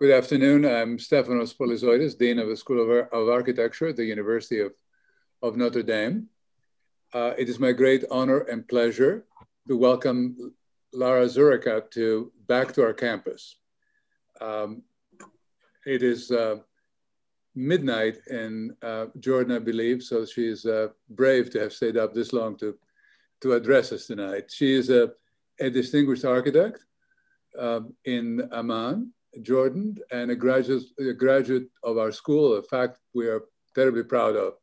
Good afternoon. I'm Stefanos Polyzoides, Dean of the School of, of Architecture at the University of, of Notre Dame. Uh, it is my great honor and pleasure to welcome Lara Zureikat to back to our campus. Um, it is uh, midnight in uh, Jordan, I believe, so she's uh, brave to have stayed up this long to, to address us tonight. She is a, a distinguished architect um, in Amman, Jordan, and a graduate, a graduate of our school, a fact we are terribly proud of.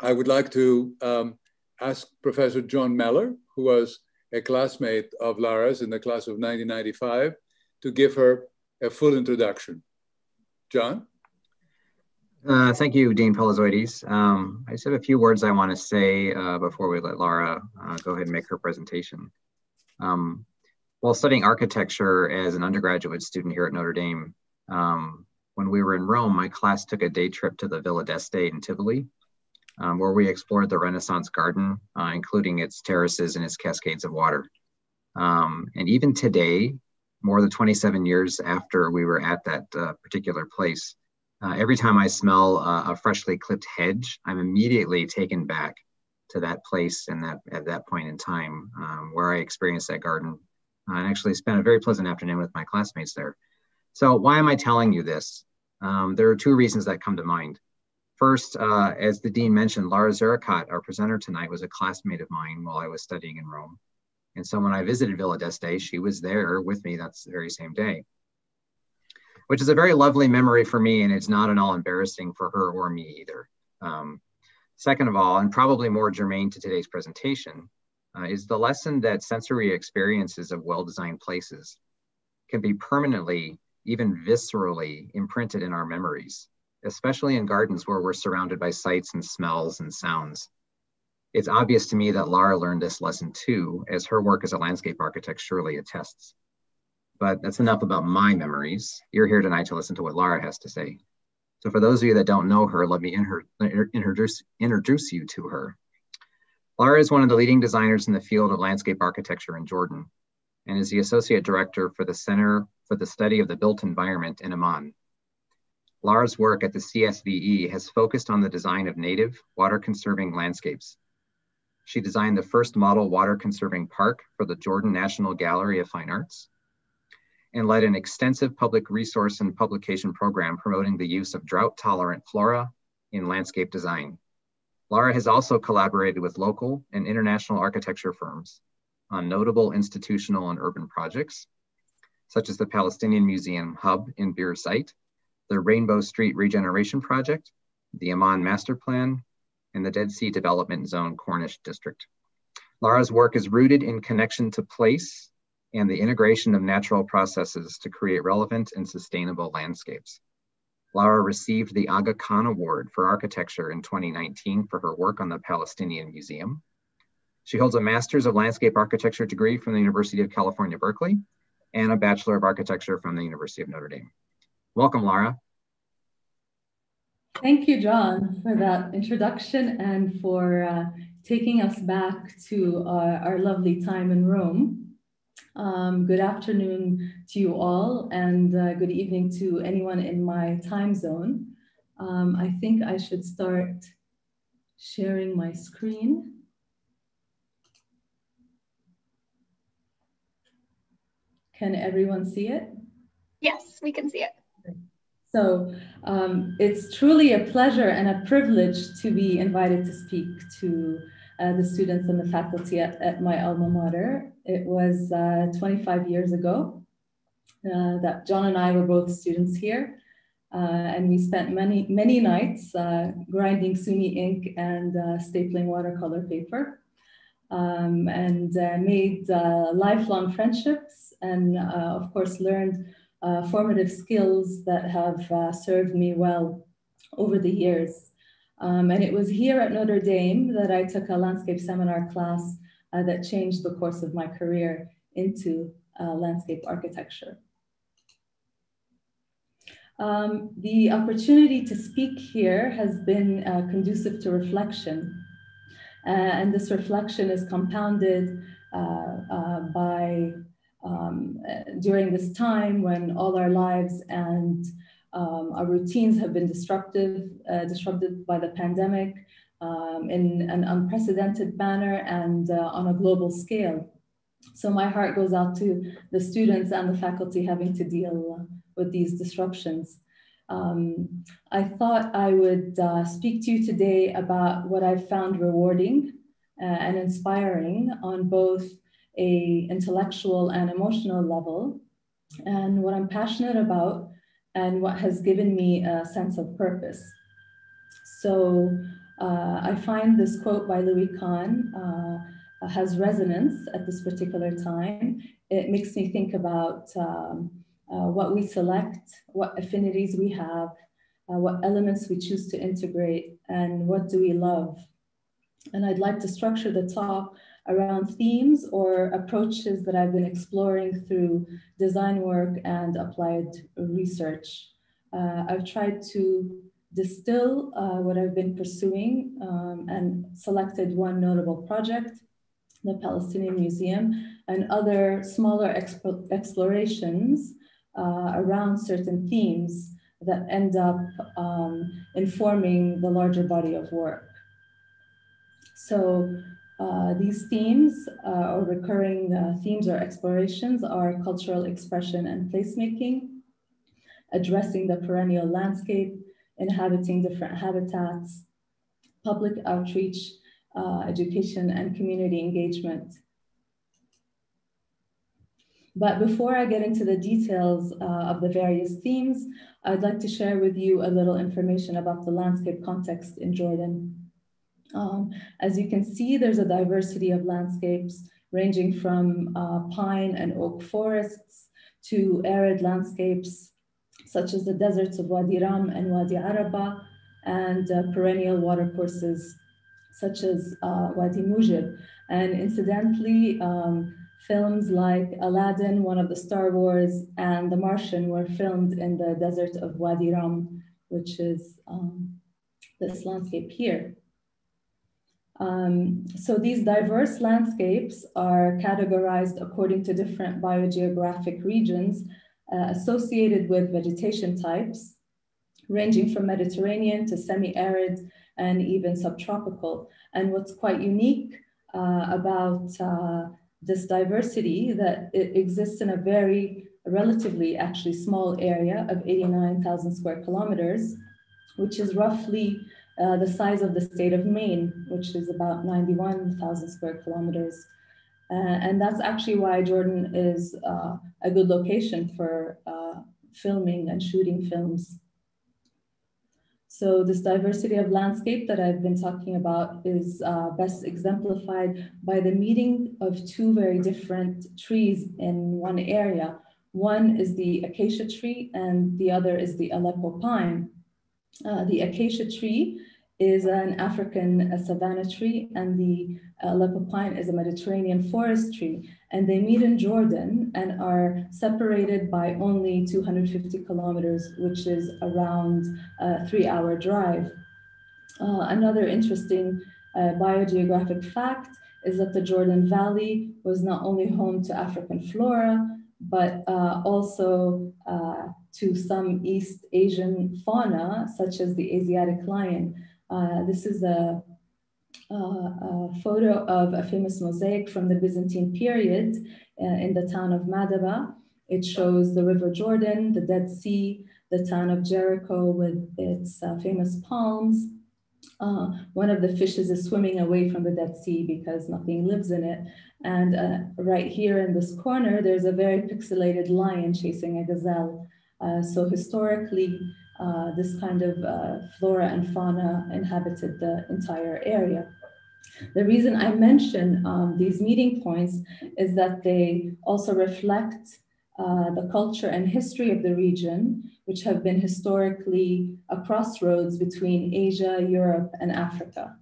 I would like to um, ask Professor John Meller, who was a classmate of Lara's in the class of 1995, to give her a full introduction. John? Uh, thank you, Dean Polyzoides. Um, I just have a few words I want to say uh, before we let Lara uh, go ahead and make her presentation. Um, while studying architecture as an undergraduate student here at Notre Dame, um, when we were in Rome, my class took a day trip to the Villa d'Este in Tivoli, um, where we explored the Renaissance garden, uh, including its terraces and its cascades of water. Um, and even today, more than 27 years after we were at that uh, particular place, uh, every time I smell a freshly clipped hedge, I'm immediately taken back to that place and that at that point in time um, where I experienced that garden and actually spent a very pleasant afternoon with my classmates there. So why am I telling you this? Um, there are two reasons that come to mind. First, uh, as the dean mentioned, Lara Zureikat, our presenter tonight, was a classmate of mine while I was studying in Rome. And so when I visited Villa d'Este, she was there with me that very same day which is a very lovely memory for me, and it's not at all embarrassing for her or me either. Um, second of all, and probably more germane to today's presentation, uh, is the lesson that sensory experiences of well-designed places can be permanently, even viscerally imprinted in our memories, especially in gardens where we're surrounded by sights and smells and sounds. It's obvious to me that Lara learned this lesson too, as her work as a landscape architect surely attests but that's enough about my memories. You're here tonight to listen to what Lara has to say. So for those of you that don't know her, let me introduce, introduce you to her. Lara is one of the leading designers in the field of landscape architecture in Jordan and is the Associate Director for the Center for the Study of the Built Environment in Amman. Lara's work at the CSBE has focused on the design of native water conserving landscapes. She designed the first model water conserving park for the Jordan National Gallery of Fine Arts and led an extensive public resource and publication program promoting the use of drought tolerant flora in landscape design. Lara has also collaborated with local and international architecture firms on notable institutional and urban projects, such as the Palestinian Museum Hub in Birzeit, the Rainbow Street Regeneration Project, the Amman Master Plan, and the Dead Sea Development Zone Corniche District. Lara's work is rooted in connection to place and the integration of natural processes to create relevant and sustainable landscapes. Lara received the Aga Khan Award for Architecture in 2019 for her work on the Palestinian Museum. She holds a Master's of Landscape Architecture degree from the University of California, Berkeley, and a Bachelor of Architecture from the University of Notre Dame. Welcome, Lara. Thank you, John, for that introduction and for uh, taking us back to uh, our lovely time in Rome. Um, good afternoon to you all, and uh, good evening to anyone in my time zone. Um, I think I should start sharing my screen. Can everyone see it? Yes, we can see it. So um, it's truly a pleasure and a privilege to be invited to speak to uh, the students and the faculty at, at my alma mater. It was uh, 25 years ago uh, that John and I were both students here. Uh, and we spent many, many nights uh, grinding Sumi ink and uh, stapling watercolor paper. Um, and made lifelong friendships and of course learned formative skills that have served me well over the years. Um, and it was here at Notre Dame that I took a landscape seminar class uh, that changed the course of my career into uh, landscape architecture. Um, the opportunity to speak here has been uh, conducive to reflection. Uh, and this reflection is compounded uh, uh, by um, during this time when all our lives and um, our routines have been disruptive, uh, disrupted by the pandemic um, in an unprecedented manner and uh, on a global scale. So my heart goes out to the students and the faculty having to deal with these disruptions. Um, I thought I would uh, speak to you today about what I've found rewarding uh, and inspiring on both a intellectual and emotional level, and what I'm passionate about and what has given me a sense of purpose. So uh, I find this quote by Louis Kahn uh, has resonance at this particular time. It makes me think about um, uh, what we select, what affinities we have, uh, what elements we choose to integrate, and what do we love. And I'd like to structure the talk around themes or approaches that I've been exploring through design work and applied research. Uh, I've tried to distill uh, what I've been pursuing um, and selected one notable project, the Palestinian Museum, and other smaller exp explorations uh, around certain themes that end up um, informing the larger body of work. So uh, these themes uh, or recurring uh, themes or explorations are cultural expression and placemaking, addressing the perennial landscape, inhabiting different habitats, public outreach, uh, education, and community engagement. But before I get into the details uh, of the various themes, I'd like to share with you a little information about the landscape context in Jordan. Um, as you can see, there's a diversity of landscapes ranging from uh, pine and oak forests to arid landscapes such as the deserts of Wadi Ram and Wadi Araba and uh, perennial watercourses such as uh, Wadi Mujib. And incidentally, um, films like Aladdin, one of the Star Wars, and The Martian were filmed in the desert of Wadi Ram, which is um, this landscape here. Um, so these diverse landscapes are categorized according to different biogeographic regions uh, associated with vegetation types, ranging from Mediterranean to semi-arid and even subtropical. And what's quite unique uh, about uh, this diversity that it exists in a very relatively actually small area of 89,000 square kilometers, which is roughly uh, the size of the state of Maine, which is about 91,000 square kilometers. Uh, and that's actually why Jordan is uh, a good location for uh, filming and shooting films. So this diversity of landscape that I've been talking about is uh, best exemplified by the meeting of two very different trees in one area. One is the acacia tree and the other is the Aleppo pine. Uh, the acacia tree is an African savanna tree and the Aleppo pine is a Mediterranean forest tree. And they meet in Jordan and are separated by only 250 kilometers, which is around a three hour drive. Uh, another interesting uh, biogeographic fact is that the Jordan Valley was not only home to African flora, but uh, also uh, to some East Asian fauna, such as the Asiatic lion. Uh, this is a, a, a, photo of a famous mosaic from the Byzantine period uh, in the town of Madaba. It shows the River Jordan, the Dead Sea, the town of Jericho with its uh, famous palms. Uh, one of the fishes is swimming away from the Dead Sea because nothing lives in it. And uh, right here in this corner, there's a very pixelated lion chasing a gazelle. Uh, so historically, uh, this kind of uh, flora and fauna inhabited the entire area. The reason I mention um, these meeting points is that they also reflect uh, the culture and history of the region, which have been historically a crossroads between Asia, Europe, and Africa.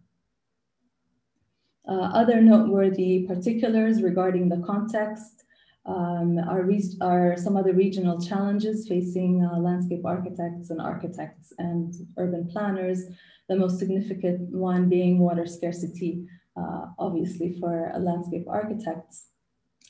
Uh, other noteworthy particulars regarding the context um, are, some of the regional challenges facing uh, landscape architects and architects and urban planners, the most significant one being water scarcity, uh, obviously for landscape architects.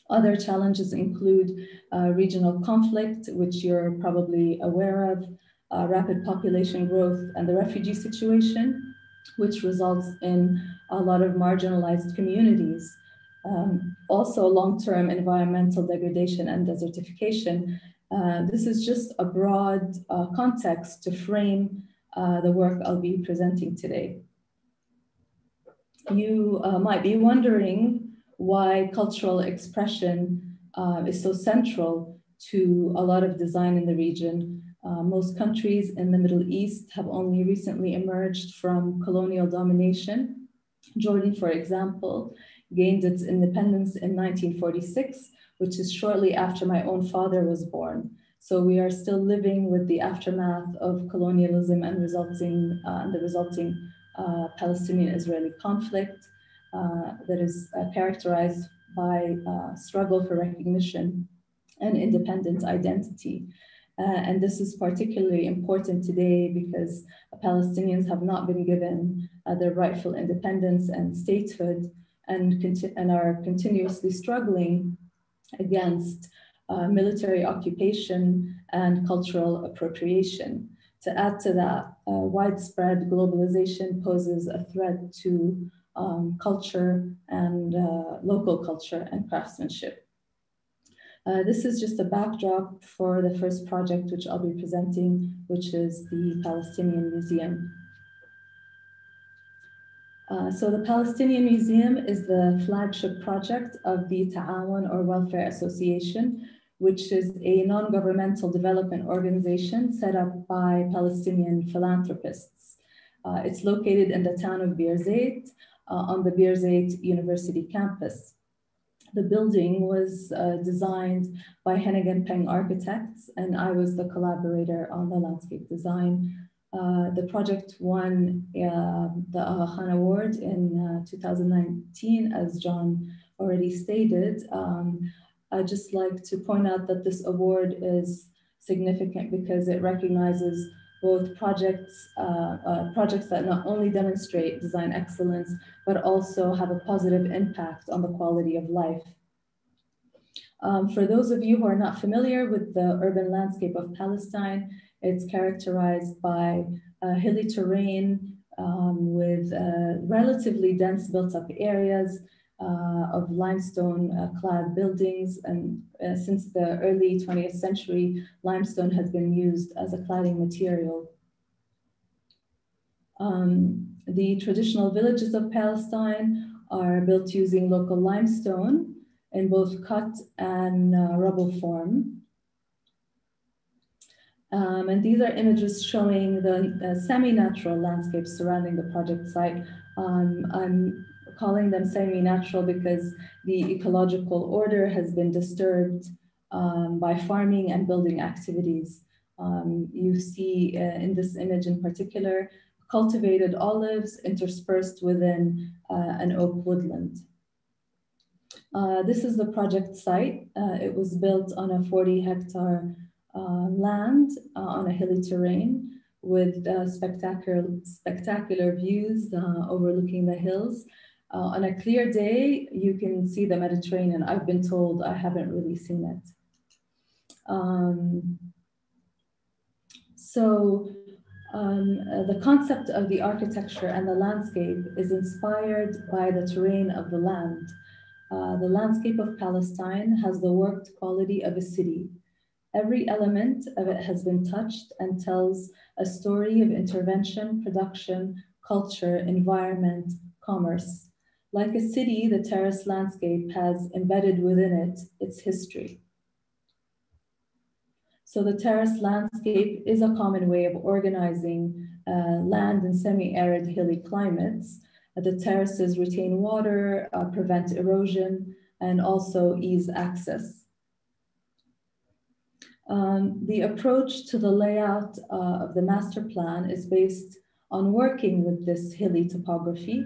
Other challenges include uh, regional conflict, which you're probably aware of, uh, rapid population growth and the refugee situation, which results in a lot of marginalized communities. Um, also long-term environmental degradation and desertification. Uh, this is just a broad uh, context to frame uh, the work I'll be presenting today. You uh, might be wondering why cultural expression uh, is so central to a lot of design in the region. Uh, most countries in the Middle East have only recently emerged from colonial domination. Jordan, for example, gained its independence in 1946, which is shortly after my own father was born. So we are still living with the aftermath of colonialism and resulting uh, the resulting uh, Palestinian-Israeli conflict uh, that is uh, characterized by uh, struggle for recognition and independent identity. Uh, and this is particularly important today because Palestinians have not been given their rightful independence and statehood and, and are continuously struggling against uh, military occupation and cultural appropriation. To add to that, uh, widespread globalization poses a threat to um, culture and uh, local culture and craftsmanship. Uh, this is just a backdrop for the first project which I'll be presenting, which is the Palestinian Museum. Uh, so the Palestinian Museum is the flagship project of the Ta'awun or Welfare Association, which is a non-governmental development organization set up by Palestinian philanthropists. Uh, it's located in the town of Birzeit uh, on the Birzeit University campus. The building was uh, designed by Heneghan Peng Architects, and I was the collaborator on the landscape design. Uh, the project won uh, the Aga Khan Award in uh, 2019, as John already stated. Um, I'd just like to point out that this award is significant because it recognizes both projects, uh, uh, projects that not only demonstrate design excellence, but also have a positive impact on the quality of life. Um, for those of you who are not familiar with the urban landscape of Palestine, it's characterized by hilly terrain um, with uh, relatively dense built up areas, uh, of limestone uh, clad buildings. And since the early 20th century, limestone has been used as a cladding material. Um, the traditional villages of Palestine are built using local limestone in both cut and uh, rubble form. Um, and these are images showing the uh, semi-natural landscapes surrounding the project site. Um, I'm calling them semi-natural because the ecological order has been disturbed um, by farming and building activities. Um, you see uh, in this image in particular, cultivated olives interspersed within uh, an oak woodland. Uh, this is the project site. Uh, it was built on a 40 hectare land uh, on a hilly terrain with spectacular, spectacular views overlooking the hills uh, on a clear day, you can see the Mediterranean. I've been told I haven't really seen it. Um, so um, uh, the concept of the architecture and the landscape is inspired by the terrain of the land. Uh, the landscape of Palestine has the worked quality of a city. Every element of it has been touched and tells a story of intervention, production, culture, environment, commerce, like a city, the terrace landscape has embedded within it its history. So the terrace landscape is a common way of organizing uh, land in semi-arid hilly climates. Uh, the terraces retain water, uh, prevent erosion, and also ease access. Um, the approach to the layout uh, of the master plan is based on working with this hilly topography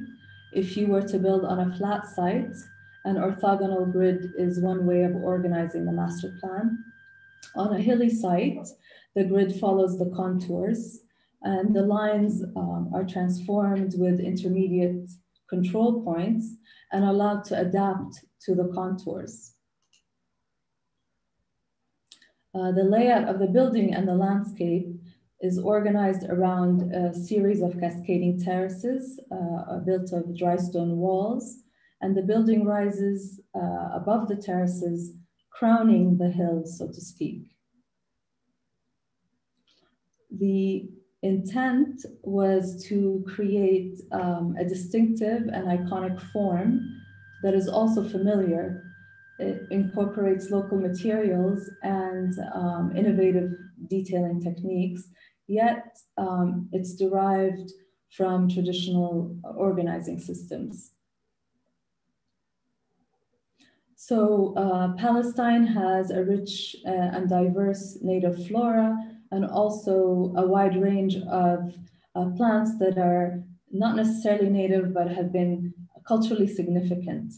if you were to build on a flat site, an orthogonal grid is one way of organizing the master plan. On a hilly site, the grid follows the contours and the lines um, are transformed with intermediate control points and allowed to adapt to the contours. Uh, the layout of the building and the landscape is organized around a series of cascading terraces uh, built of dry stone walls, and the building rises uh, above the terraces, crowning the hill, so to speak. The intent was to create um, a distinctive and iconic form that is also familiar. It incorporates local materials and um, innovative detailing techniques yet um, it's derived from traditional organizing systems. So uh, Palestine has a rich uh, and diverse native flora and also a wide range of uh, plants that are not necessarily native but have been culturally significant.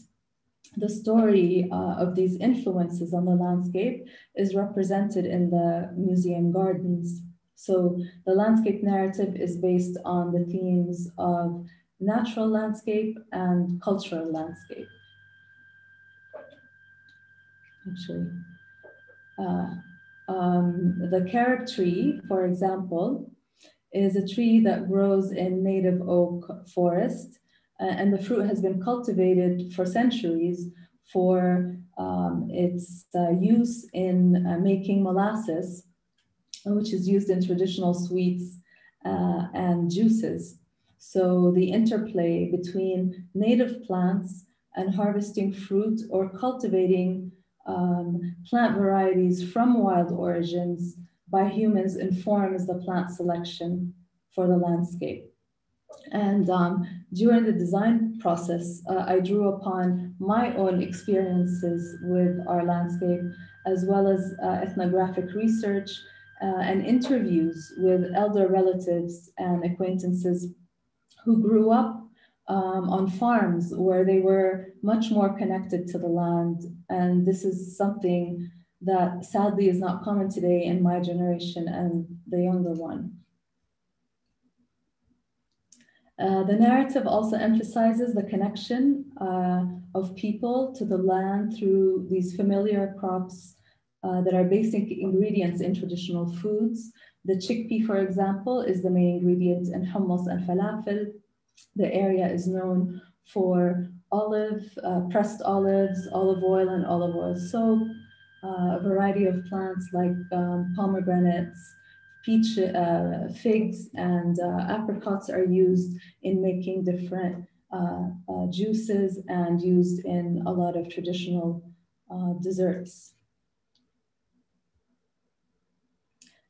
The story uh, of these influences on the landscape is represented in the museum gardens. So the landscape narrative is based on the themes of natural landscape and cultural landscape. Actually, uh, um, the carob tree, for example, is a tree that grows in native oak forest, and the fruit has been cultivated for centuries for um, its uh, use in uh, making molasses which is used in traditional sweets uh, and juices. So the interplay between native plants and harvesting fruit or cultivating um, plant varieties from wild origins by humans informs the plant selection for the landscape. And um, during the design process, uh, I drew upon my own experiences with our landscape, as well as uh, ethnographic research uh, and interviews with elder relatives and acquaintances who grew up um, on farms where they were much more connected to the land. And this is something that sadly is not common today in my generation and the younger one. Uh, the narrative also emphasizes the connection uh, of people to the land through these familiar crops uh, that are basic ingredients in traditional foods. The chickpea, for example, is the main ingredient in hummus and falafel. The area is known for olive, uh, pressed olives, olive oil, and olive oil soap. Uh, a variety of plants like um, pomegranates, peach, uh, figs, and uh, apricots are used in making different uh, juices and used in a lot of traditional desserts.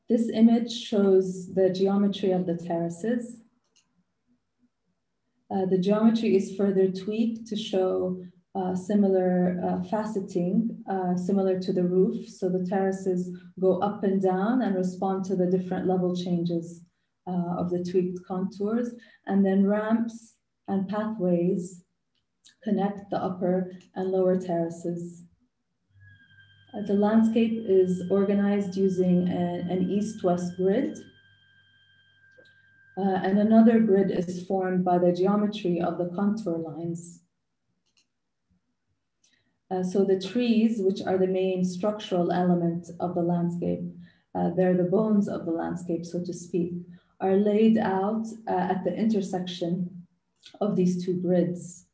This image shows the geometry of the terraces. Uh, the geometry is further tweaked to show uh, similar uh, faceting, uh, similar to the roof. So the terraces go up and down and respond to the different level changes uh, of the tweaked contours. And then ramps and pathways connect the upper and lower terraces. Uh, the landscape is organized using a, an east-west grid. Uh, and another grid is formed by the geometry of the contour lines. Uh, so the trees, which are the main structural element of the landscape, uh, they're the bones of the landscape, so to speak, are laid out uh, at the intersection of these two grids.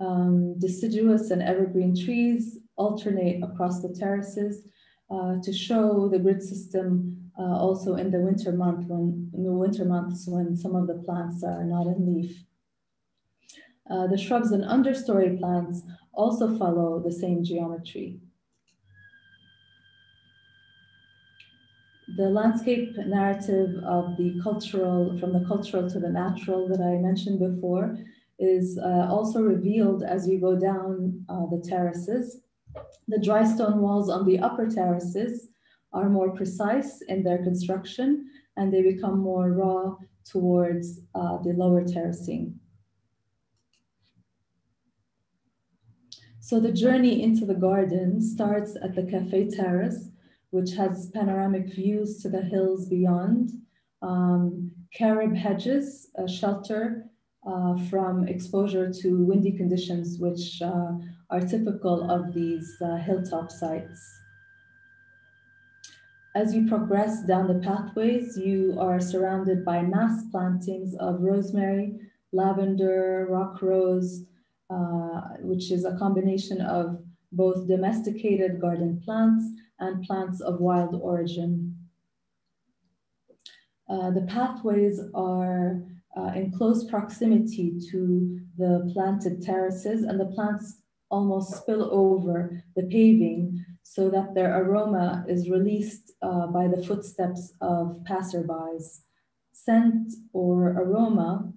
Um, deciduous and evergreen trees alternate across the terraces uh, to show the grid system uh, also in the winter month when in the winter months when some of the plants are not in leaf. Uh, the shrubs and understory plants also follow the same geometry. The landscape narrative of the cultural, from the cultural to the natural that I mentioned before is uh, also revealed as you go down uh, the terraces. The dry stone walls on the upper terraces are more precise in their construction and they become more raw towards uh, the lower terracing. So the journey into the garden starts at the cafe terrace, which has panoramic views to the hills beyond, um, carob hedges, a shelter uh, from exposure to windy conditions, which uh, are typical of these uh, hilltop sites. As you progress down the pathways, you are surrounded by mass plantings of rosemary, lavender, rock rose, which is a combination of both domesticated garden plants and plants of wild origin. Uh, the pathways are uh, in close proximity to the planted terraces and the plants almost spill over the paving so that their aroma is released uh, by the footsteps of passerbys. Scent or aroma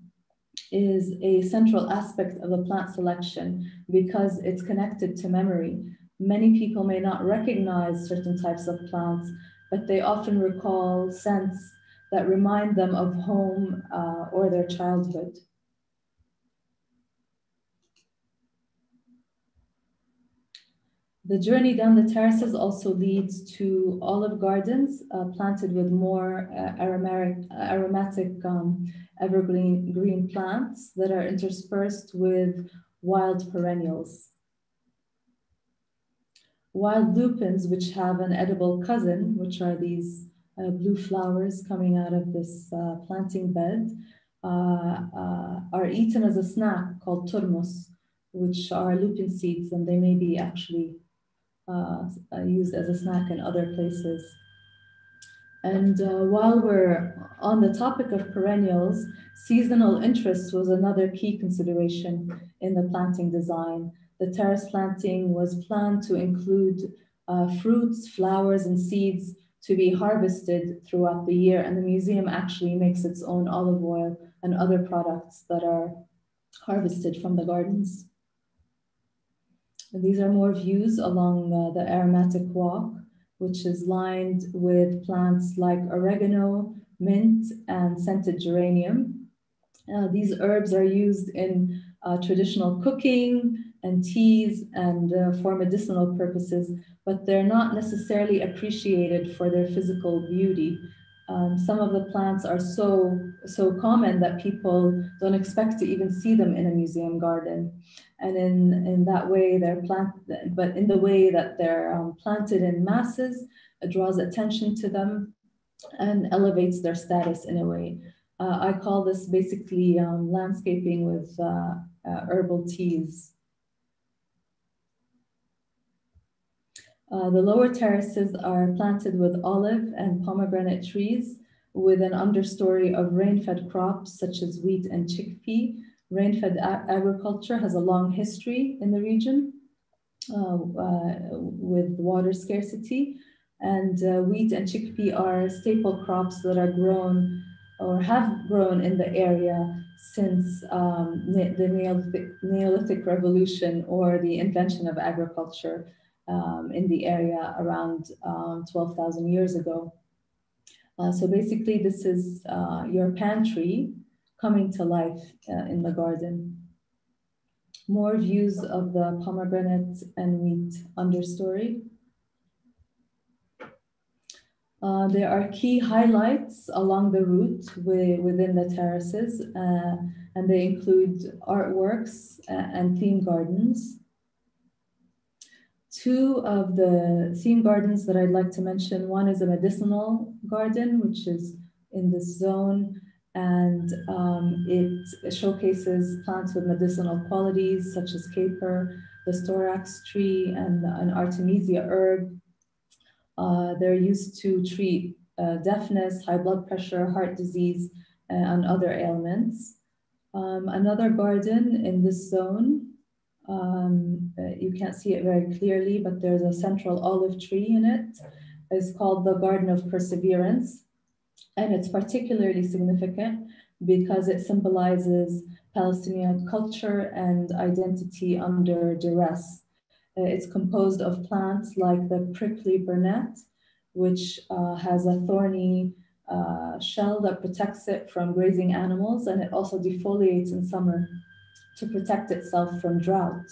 is a central aspect of the plant selection because it's connected to memory. Many people may not recognize certain types of plants, but they often recall scents that remind them of home uh, or their childhood. The journey down the terraces also leads to olive gardens uh, planted with more uh, aromatic, aromatic um, evergreen green plants that are interspersed with wild perennials. Wild lupins, which have an edible cousin, which are these uh, blue flowers coming out of this uh, planting bed, uh, uh, are eaten as a snack called turmus, which are lupin seeds, and they may be actually uh, used as a snack in other places. And uh, while we're on the topic of perennials, seasonal interest was another key consideration in the planting design. The terrace planting was planned to include uh, fruits, flowers, and seeds to be harvested throughout the year. And the museum actually makes its own olive oil and other products that are harvested from the gardens. These are more views along uh, the aromatic walk which is lined with plants like oregano, mint, and scented geranium. Uh, these herbs are used in uh, traditional cooking and teas and uh, for medicinal purposes, but they're not necessarily appreciated for their physical beauty. Um, some of the plants are so, so common that people don't expect to even see them in a museum garden. And in, in that way, they're planted, but in the way that they're um, planted in masses, it draws attention to them and elevates their status in a way. Uh, I call this basically um, landscaping with uh, uh, herbal teas. Uh, the lower terraces are planted with olive and pomegranate trees with an understory of rain-fed crops such as wheat and chickpea. Rain-fed agriculture has a long history in the region uh, uh, with water scarcity. And uh, wheat and chickpea are staple crops that are grown or have grown in the area since um, the Neolithic, Neolithic revolution or the invention of agriculture um, in the area around um, 12,000 years ago. Uh, so basically this is uh, your pantry coming to life uh, in the garden. More views of the pomegranate and wheat understory. Uh, there are key highlights along the route within the terraces, uh, and they include artworks uh, and theme gardens. Two of the theme gardens that I'd like to mention, one is a medicinal garden, which is in this zone, and um, it showcases plants with medicinal qualities such as caper, the storax tree, and an artemisia herb. Uh, they're used to treat uh, deafness, high blood pressure, heart disease, and other ailments. Um, another garden in this zone um, uh, you can't see it very clearly, but there's a central olive tree in it. It's called the Garden of Perseverance. And it's particularly significant because it symbolizes Palestinian culture and identity under duress. Uh, it's composed of plants like the prickly burnet, which uh, has a thorny uh, shell that protects it from grazing animals, and it also defoliates in summer to protect itself from drought.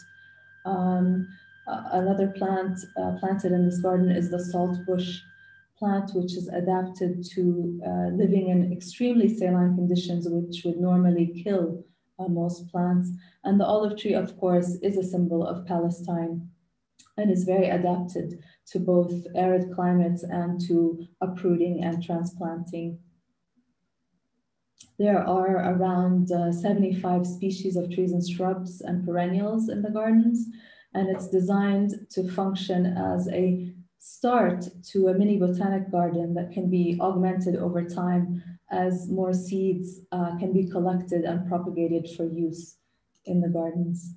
Um, another plant uh, planted in this garden is the saltbush plant, which is adapted to uh, living in extremely saline conditions, which would normally kill uh, most plants. And the olive tree, of course, is a symbol of Palestine. and is very adapted to both arid climates and to uprooting and transplanting. There are around uh, 75 species of trees and shrubs and perennials in the gardens, and it's designed to function as a start to a mini botanic garden that can be augmented over time as more seeds uh, can be collected and propagated for use in the gardens.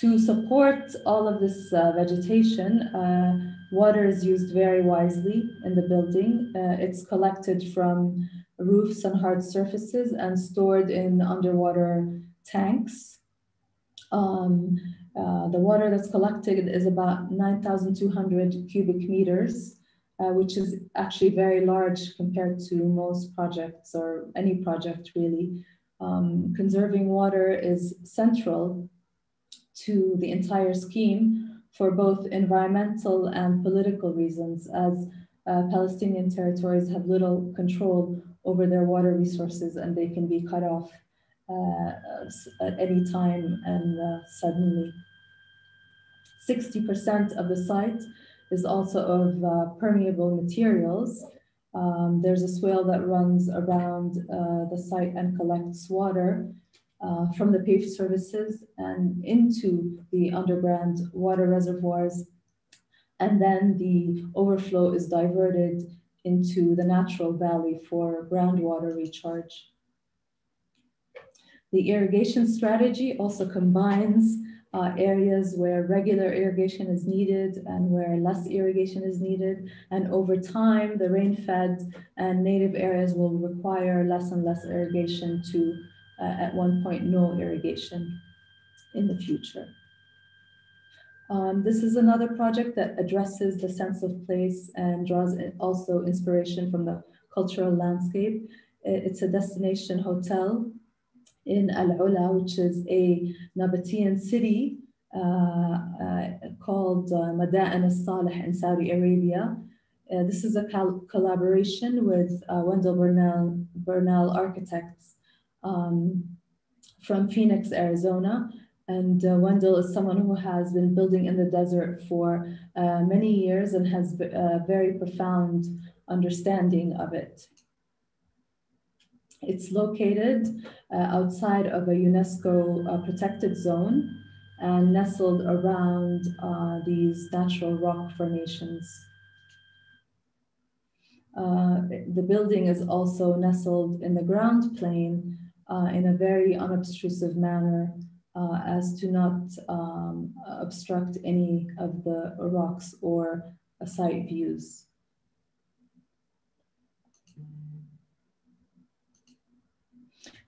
To support all of this uh, vegetation, uh, water is used very wisely in the building. Uh, it's collected from roofs and hard surfaces and stored in underwater tanks. Um, uh, the water that's collected is about 9,200 cubic meters, uh, which is actually very large compared to most projects or any project really. Um, conserving water is central to the entire scheme for both environmental and political reasons as uh, Palestinian territories have little control over their water resources and they can be cut off uh, at any time and uh, suddenly. 60% of the site is also of uh, permeable materials. Um, there's a swale that runs around uh, the site and collects water uh, from the paved surfaces and into the underground water reservoirs. And then the overflow is diverted into the natural valley for groundwater recharge. The irrigation strategy also combines uh, areas where regular irrigation is needed and where less irrigation is needed. And over time, the rain-fed and native areas will require less and less irrigation to, uh, at one point, no irrigation in the future. Um, this is another project that addresses the sense of place and draws also inspiration from the cultural landscape. It's a destination hotel in Al Ula, which is a Nabatean city uh, uh, called uh, Mada'in al Salih in Saudi Arabia. Uh, this is a collaboration with uh, Wendell Burnette, Burnette Architects um, from Phoenix, Arizona. And uh, Wendell is someone who has been building in the desert for uh, many years and has a very profound understanding of it. It's located uh, outside of a UNESCO uh, protected zone and nestled around uh, these natural rock formations. Uh, the building is also nestled in the ground plane uh, in a very unobtrusive manner uh, as to not um, obstruct any of the rocks or site views.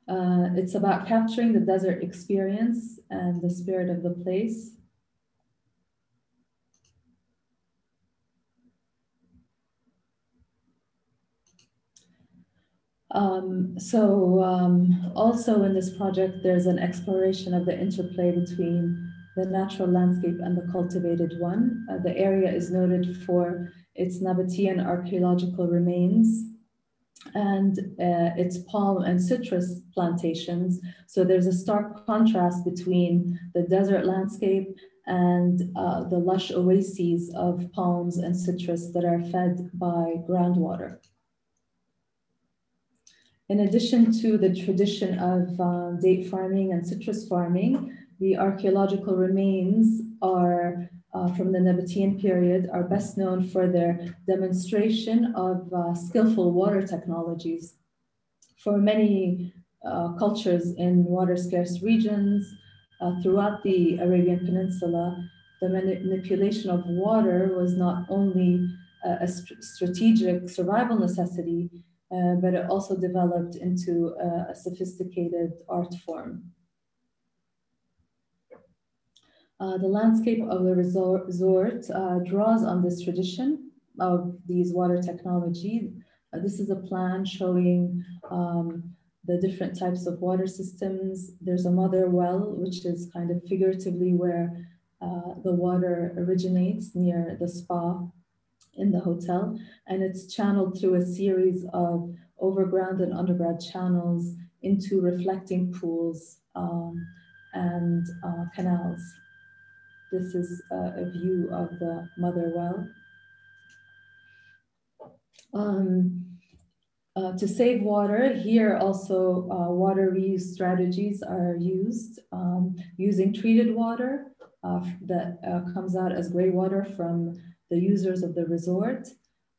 Uh, it's about capturing the desert experience and the spirit of the place. Um, so um, also in this project, there's an exploration of the interplay between the natural landscape and the cultivated one. Uh, the area is noted for its Nabatean archaeological remains and uh, its palm and citrus plantations. So there's a stark contrast between the desert landscape and uh, the lush oases of palms and citrus that are fed by groundwater. In addition to the tradition of um, date farming and citrus farming, the archaeological remains are uh, from the Nabatean period are best known for their demonstration of uh, skillful water technologies. For many uh, cultures in water scarce regions uh, throughout the Arabian Peninsula, the manipulation of water was not only a strategic survival necessity, uh, but it also developed into a, a sophisticated art form. Uh, the landscape of the resort, resort uh, draws on this tradition of these water technology. Uh, this is a plan showing um, the different types of water systems. There's a mother well, which is kind of figuratively where uh, the water originates near the spa in the hotel. And it's channeled through a series of overground and underground channels into reflecting pools. Um, and uh, canals. This is a view of the mother well. Um, uh, to save water, here also uh, water reuse strategies are used um, using treated water uh, that uh, comes out as gray water from the users of the resort,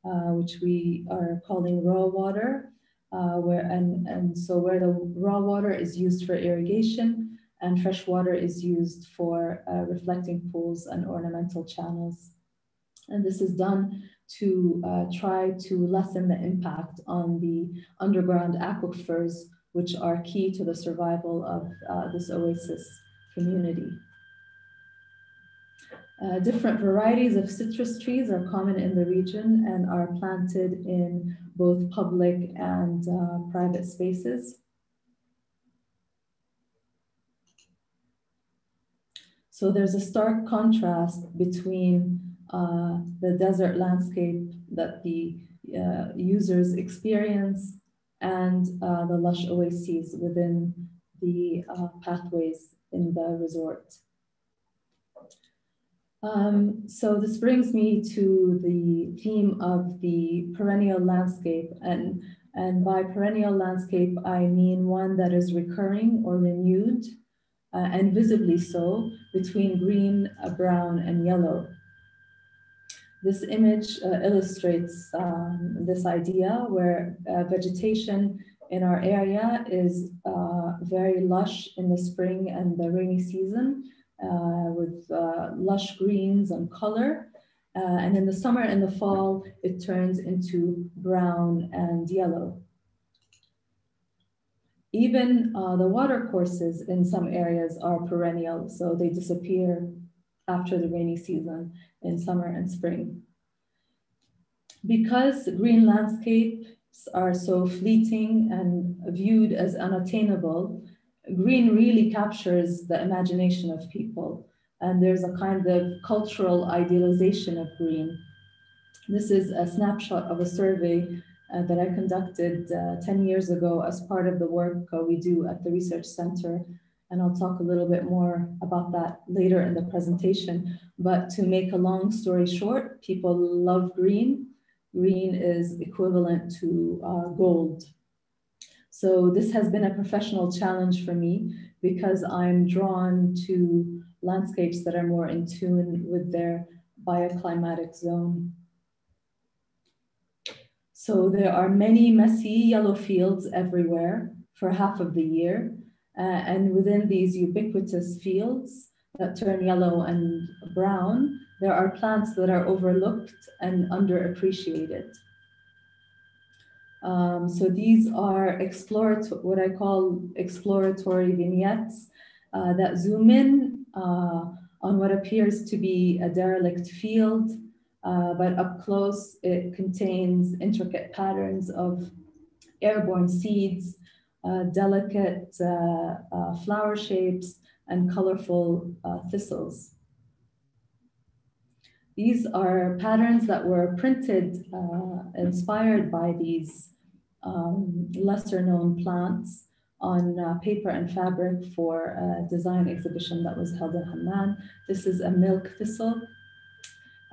uh, which we are calling raw water. Uh, where and, and so where the raw water is used for irrigation and fresh water is used for reflecting pools and ornamental channels. And this is done to uh, try to lessen the impact on the underground aquifers, which are key to the survival of uh, this oasis community. Uh, different varieties of citrus trees are common in the region and are planted in both public and uh, private spaces. So there's a stark contrast between uh, the desert landscape that the uh, users experience and uh, the lush oases within the pathways in the resort. Um, so this brings me to the theme of the perennial landscape and, and by perennial landscape, I mean one that is recurring or renewed uh, and visibly so between green, uh, brown, and yellow. This image uh, illustrates um, this idea where uh, vegetation in our area is uh, very lush in the spring and the rainy season with uh, lush greens and color. Uh, and in the summer and the fall, it turns into brown and yellow. Even the water courses in some areas are perennial, so they disappear after the rainy season in summer and spring. Because green landscapes are so fleeting and viewed as unattainable, green really captures the imagination of people. And there's a kind of cultural idealization of green. This is a snapshot of a survey uh, that I conducted uh, 10 years ago as part of the work uh, we do at the Research Center and I'll talk a little bit more about that later in the presentation. But to make a long story short, people love green. Green is equivalent to uh, gold. So this has been a professional challenge for me because I'm drawn to landscapes that are more in tune with their bioclimatic zone. So there are many messy yellow fields everywhere for half of the year. Uh, and within these ubiquitous fields that turn yellow and brown, there are plants that are overlooked and underappreciated. Um, so these are exploratory, what I call exploratory vignettes uh, that zoom in uh, on what appears to be a derelict field, uh, but up close it contains intricate patterns of airborne seeds, uh, delicate uh, uh, flower shapes, and colorful thistles. These are patterns that were printed, inspired by these um, lesser known plants on uh, paper and fabric for a design exhibition that was held in Amman. This is a milk thistle.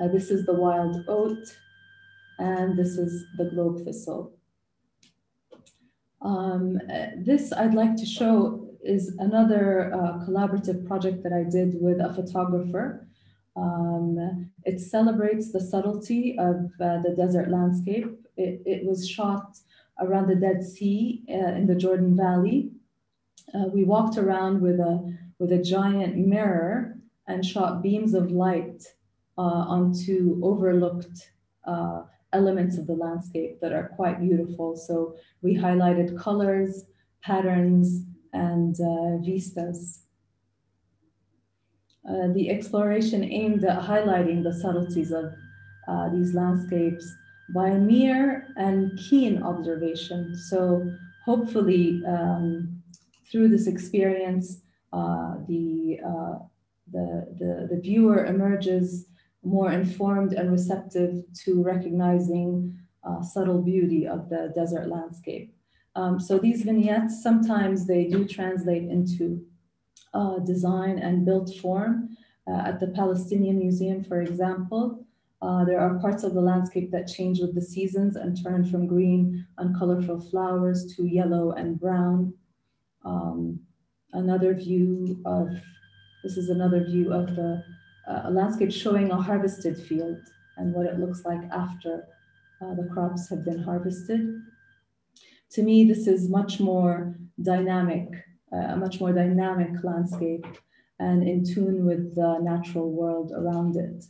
Uh, this is the wild oat. And this is the globe thistle. Um, this I'd like to show is another uh, collaborative project that I did with a photographer. Um, it celebrates the subtlety of uh, the desert landscape. It, it, was shot around the Dead Sea uh, in the Jordan Valley. Uh, we walked around with a, with a giant mirror and shot beams of light uh, onto overlooked uh, elements of the landscape that are quite beautiful. So we highlighted colors, patterns, and uh, vistas. Uh, the exploration aimed at highlighting the subtleties of uh, these landscapes by mere and keen observation. So hopefully um, through this experience, uh, the, uh, the, the, the viewer emerges more informed and receptive to recognizing uh, subtle beauty of the desert landscape. Um, so these vignettes, sometimes they do translate into uh, design and built form. Uh, at the Palestinian Museum, for example, uh, there are parts of the landscape that change with the seasons and turn from green and colorful flowers to yellow and brown. Um, another view of, this is another view of the uh, landscape showing a harvested field and what it looks like after uh, the crops have been harvested. To me, this is much more dynamic, a much more dynamic landscape and in tune with the natural world around it.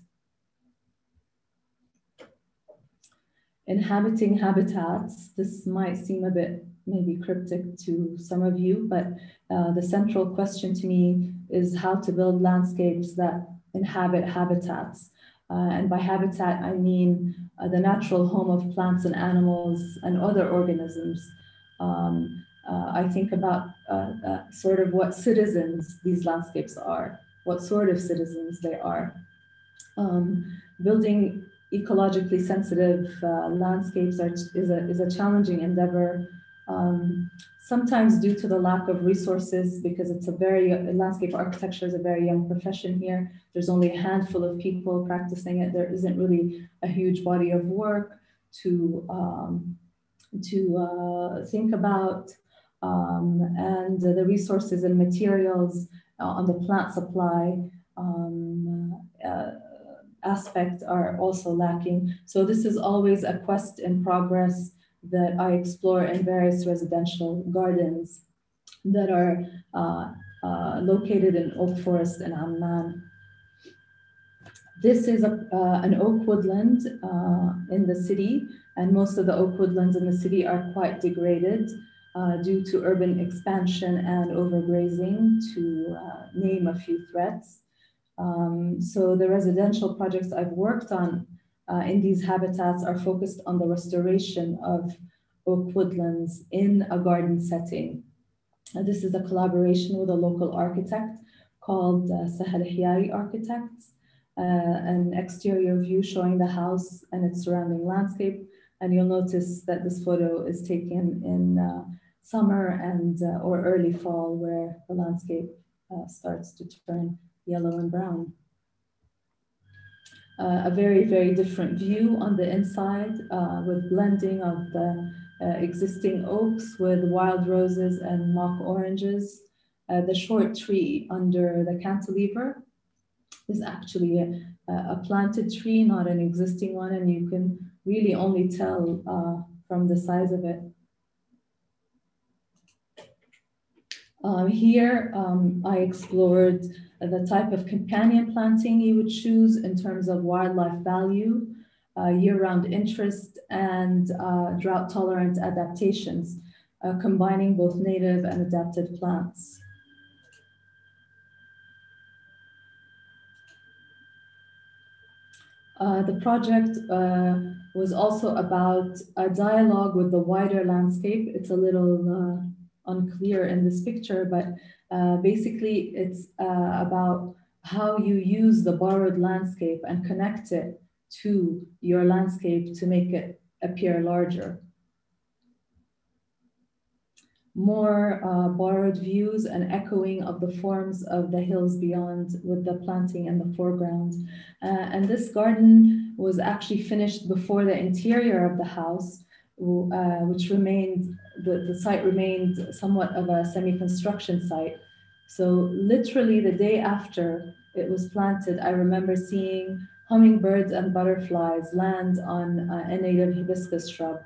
Inhabiting habitats, this might seem a bit maybe cryptic to some of you, but uh, the central question to me is how to build landscapes that inhabit habitats. Uh, and by habitat, I mean uh, the natural home of plants and animals and other organisms. Um, uh, I think about uh, uh, sort of what citizens these landscapes are, what sort of citizens they are. Um, building ecologically sensitive uh, landscapes are, is, a, is a challenging endeavor um, sometimes due to the lack of resources, because it's a very, landscape architecture is a very young profession here. There's only a handful of people practicing it. There isn't really a huge body of work to, um, to uh, think about. Um, and the resources and materials uh, on the plant supply um, uh, aspect are also lacking. So this is always a quest in progress that I explore in various residential gardens that are uh, uh, located in Oak Forest in Amman. This is a, uh, an oak woodland uh, in the city, and most of the oak woodlands in the city are quite degraded uh, due to urban expansion and overgrazing, to uh, name a few threats. Um, so the residential projects I've worked on uh, in these habitats are focused on the restoration of oak woodlands in a garden setting. And this is a collaboration with a local architect called uh, Sahel Hiyari Architects, uh, an exterior view showing the house and its surrounding landscape. And you'll notice that this photo is taken in uh, summer and uh, or early fall where the landscape uh, starts to turn yellow and brown uh, a very, very different view on the inside uh, with blending of the uh, existing oaks with wild roses and mock oranges. Uh, the short tree under the cantilever is actually a, a, planted tree, not an existing one, and you can really only tell from the size of it. Um, here, um, I explored the type of companion planting you would choose in terms of wildlife value, uh, year-round interest, and uh, drought-tolerant adaptations, uh, combining both native and adapted plants. Uh, the project uh, was also about a dialogue with the wider landscape. It's a little uh, unclear in this picture, but uh, basically it's uh, about how you use the borrowed landscape and connect it to your landscape to make it appear larger. More uh, borrowed views and echoing of the forms of the hills beyond with the planting in the foreground. Uh, and this garden was actually finished before the interior of the house, uh, which remained, the, the site remained somewhat of a semi-construction site. So literally the day after it was planted, I remember seeing hummingbirds and butterflies land on uh, a native hibiscus shrub.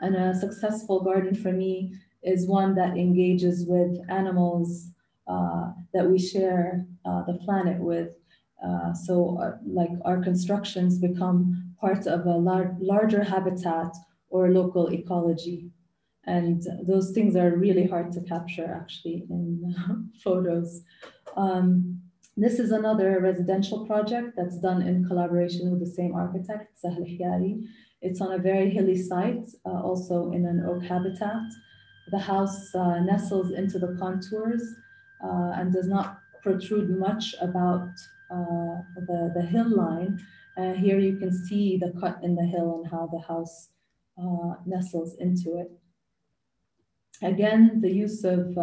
And a successful garden for me is one that engages with animals uh, that we share uh, the planet with. Uh, so uh, like our constructions become part of a lar larger habitat or local ecology. And those things are really hard to capture actually in photos. Um, this is another residential project that's done in collaboration with the same architect, Sahel Hiyari. It's on a very hilly site, uh, also in an oak habitat. The house uh, nestles into the contours uh, and does not protrude much about uh, the, the hill line. Here you can see the cut in the hill and how the house uh, nestles into it. Again, the use of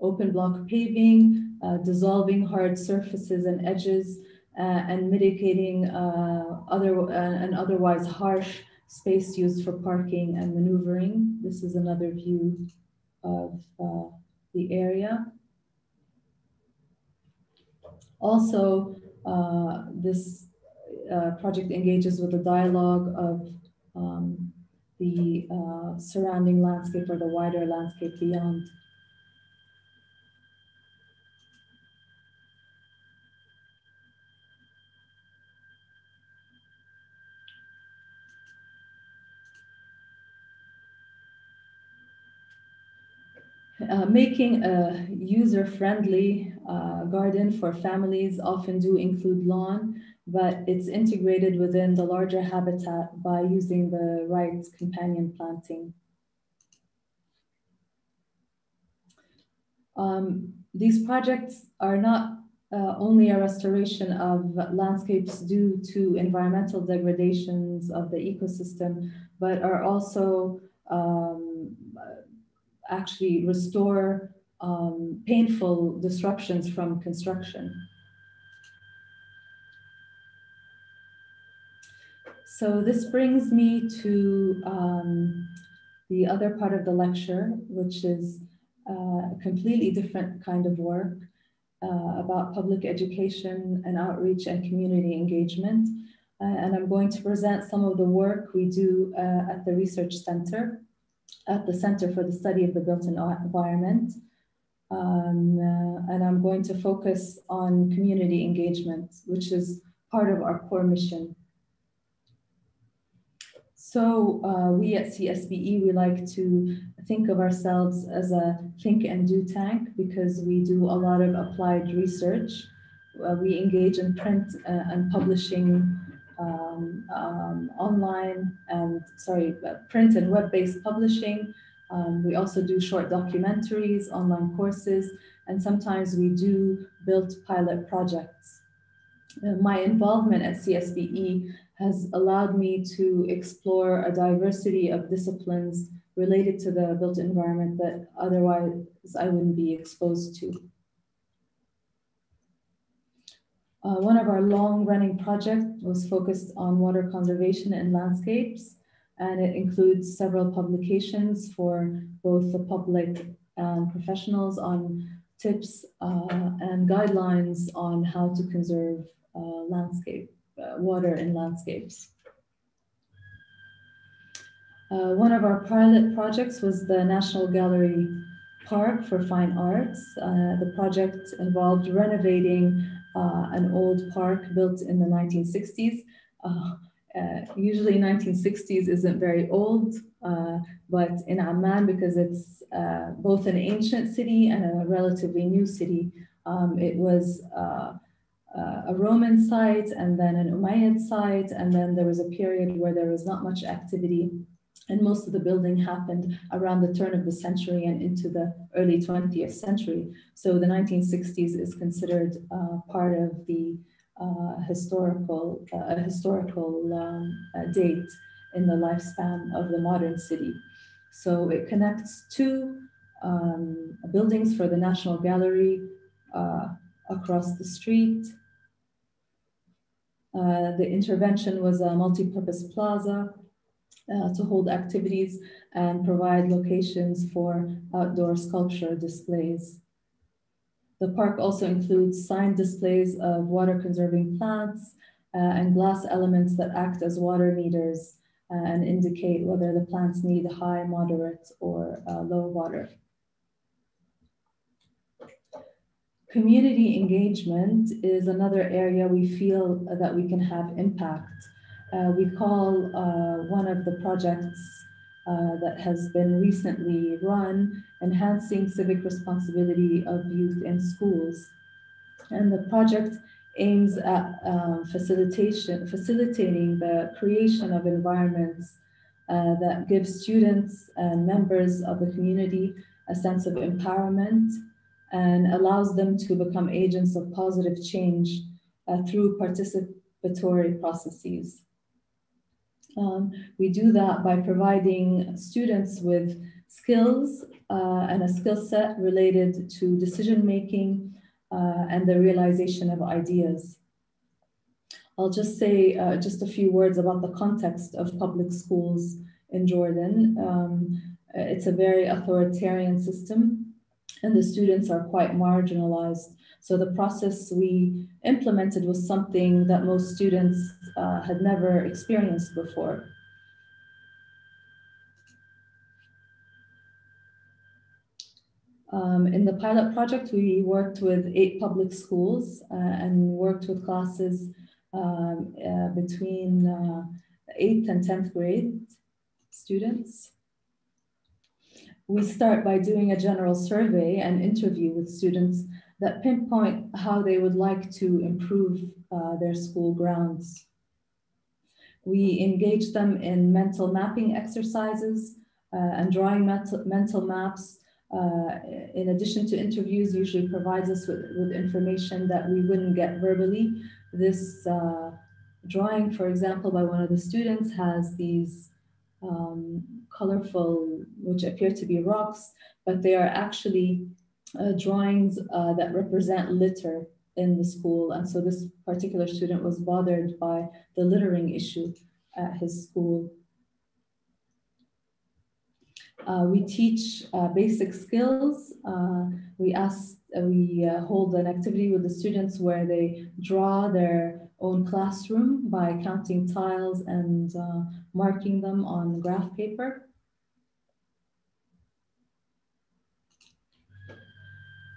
open block paving, uh, dissolving hard surfaces and edges, uh, and mitigating uh, other uh, and otherwise harsh space used for parking and maneuvering. This is another view of the area. Also, this project engages with a dialogue of um, the uh, surrounding landscape or the wider landscape beyond. Uh, making a user-friendly uh, garden for families often do include lawn, but it's integrated within the larger habitat by using the right companion planting. Um, these projects are not uh, only a restoration of landscapes due to environmental degradations of the ecosystem, but are also um, actually restore um, painful disruptions from construction. So this brings me to um, the other part of the lecture, which is uh, a completely different kind of work uh, about public education and outreach and community engagement. Uh, and I'm going to present some of the work we do uh, at the Research Center at the Center for the Study of the Built Environment. Um, uh, and I'm going to focus on community engagement, which is part of our core mission. So uh, we at CSBE, we like to think of ourselves as a think and do tank because we do a lot of applied research. Uh, we engage in print uh, and publishing um, um, online and sorry, uh, print and web-based publishing. Um, we also do short documentaries, online courses, and sometimes we do build pilot projects. Uh, my involvement at CSBE has allowed me to explore a diversity of disciplines related to the built environment that otherwise I wouldn't be exposed to. Uh, one of our long running projects was focused on water conservation in landscapes, and it includes several publications for both the public and professionals on tips uh, and guidelines on how to conserve uh, landscape, water in landscapes. Uh, one of our pilot projects was the National Gallery Park for Fine Arts. Uh, the project involved renovating uh, an old park built in the 1960s. Uh, uh, usually 1960s isn't very old, uh, but in Amman, because it's uh, both an ancient city and a relatively new city, um, it was uh, a Roman site and then an Umayyad site, and then there was a period where there was not much activity and most of the building happened around the turn of the century and into the early 20th century. So the 1960s is considered uh, part of the uh, historical, uh, historical um, date in the lifespan of the modern city. So it connects two um, buildings for the National Gallery uh, across the street. Uh, the intervention was a multi-purpose plaza uh, to hold activities and provide locations for outdoor sculpture displays. The park also includes signed displays of water conserving plants uh, and glass elements that act as water meters uh, and indicate whether the plants need high, moderate, or uh, low water. Community engagement is another area we feel that we can have impact uh, we call uh, one of the projects uh, that has been recently run Enhancing Civic Responsibility of Youth in Schools. And the project aims at um, facilitation, facilitating the creation of environments uh, that give students and members of the community a sense of empowerment and allows them to become agents of positive change uh, through participatory processes. Um, we do that by providing students with skills uh, and a skill set related to decision making, uh, and the realization of ideas. I'll just say uh, just a few words about the context of public schools in Jordan. Um, it's a very authoritarian system and the students are quite marginalized. So the process we implemented was something that most students uh, had never experienced before. Um, in the pilot project, we worked with eight public schools uh, and worked with classes um, uh, between uh, 8th and 10th grade students. We start by doing a general survey and interview with students that pinpoint how they would like to improve uh, their school grounds. We engage them in mental mapping exercises uh, and drawing mental, mental maps uh, in addition to interviews, usually provides us with, with information that we wouldn't get verbally. This uh, drawing, for example, by one of the students has these um, colorful, which appear to be rocks, but they are actually uh, drawings uh, that represent litter in the school. And so this particular student was bothered by the littering issue at his school. Uh, we teach uh, basic skills. Uh, we ask, uh, we uh, hold an activity with the students where they draw their own classroom by counting tiles and uh, marking them on graph paper.